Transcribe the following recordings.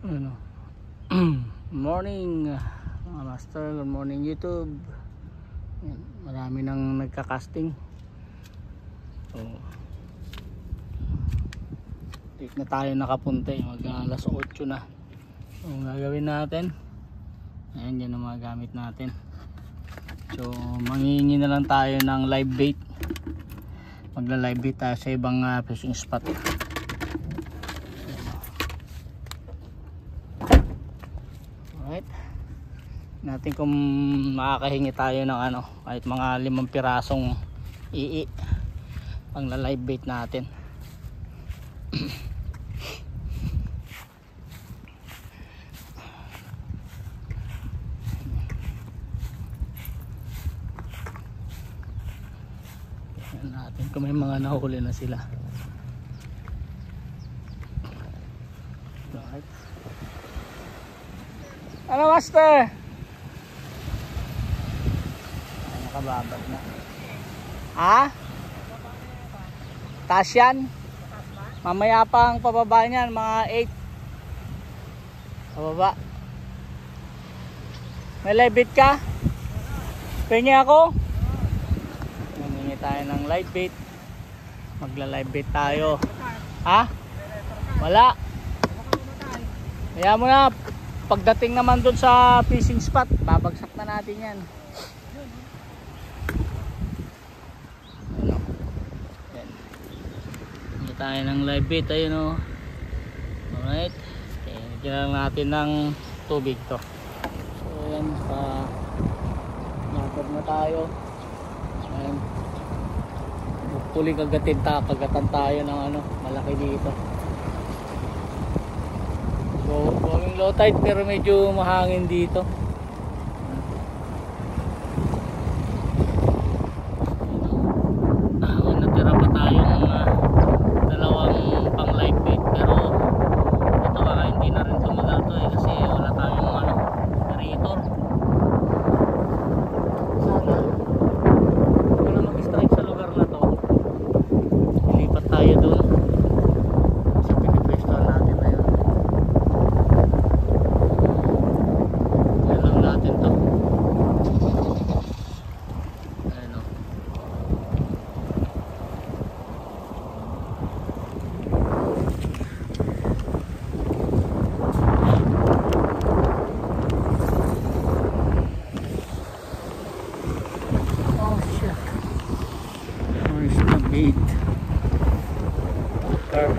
ano? Morning mga master. Good morning youtube. Yan, marami nang nagka-casting. So late na tayo nakapunta eh. mag ah, alas 8 na. So gagawin natin ayan yan ang mga gamit natin. So mangingi na lang tayo ng live bait. Magla live bait tayo sa ibang ah, fishing spot Alright. Natin kung makakahingi tayo ng ano, kahit mga limang pirasong ii pang live bait natin. Tingnan natin kung may mga nahuli na sila. Alright. Ano master? Ay, nakababad na. Ha? Taas yan? Mamaya pang pababa niyan, mga 8. Pababa. May live bait ka? Pengi ako? Maningi tayo ng live bait. Magla-live bait tayo. Ha? Wala. Kaya mo na, pagdating naman dun sa fishing spot, babagsak na natin yan. Ano? Yan. Hindi tayo ng live bait, ayun o. Alright. Okay, lagyan lang natin ng tubig to. So yan, pa lapad na tayo. Ayan. Hopefully kagatin ta, kagatan tayo ng ano, malaki dito. So, going low tide pero medyo mahangin dito. Ah, natira pa tayong ah, dalawang pang live bait pero ito baka hindi na rin tumagal to eh kasi wala tayong ano, generator. Sana wala mag-strike sa lugar na to. Ilipat tayo dun sa pinipwestuhan natin na yun. Yan lang natin to. Ayan o. Oh shit. Where's the bait? Carp.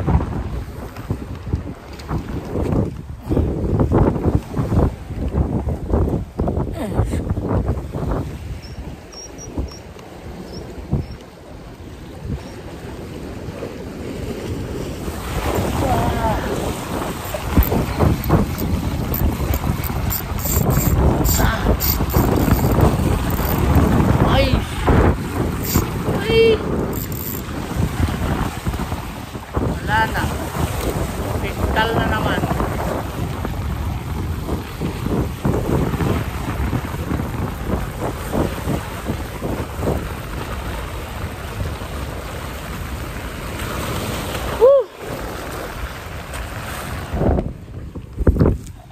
Ay! Ay! Wala na. Piskal na naman. Woo!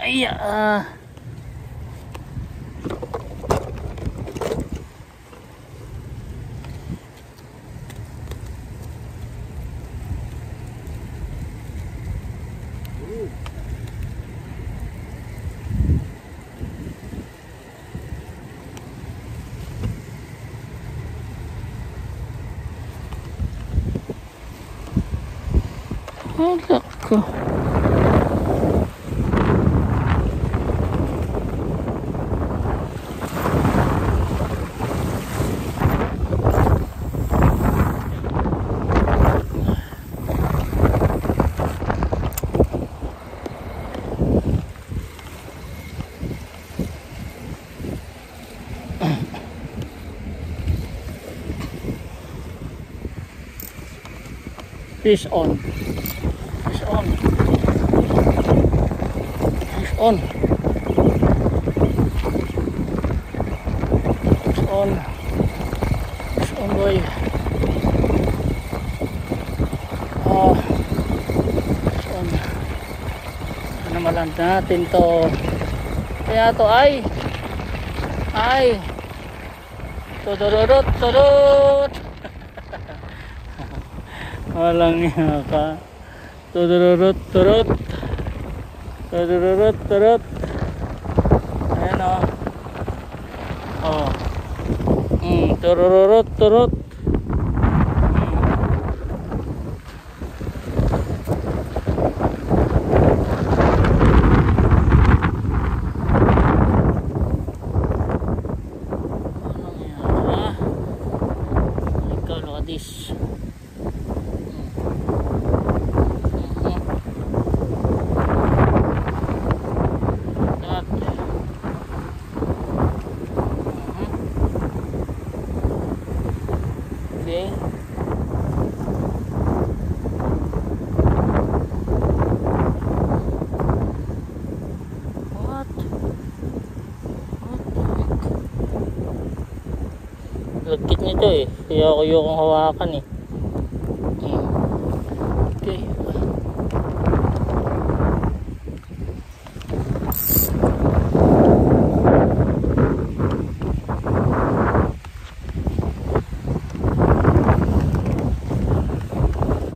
Ay, ah. Ko. Fish on. On. Fish on. Fish on. Fish on boy. Ah. Fish on. Namalan natin to. Kaya to ay. Ay. Tudururut, turut. Walang nga ka. Tudururut, turut. Tudururut, turut. Ayan o. Oh. Mm, turururut, turut. Walang Lagkit nito eh. Kaya ako yung hawakan eh.